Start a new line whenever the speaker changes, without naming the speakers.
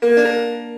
Música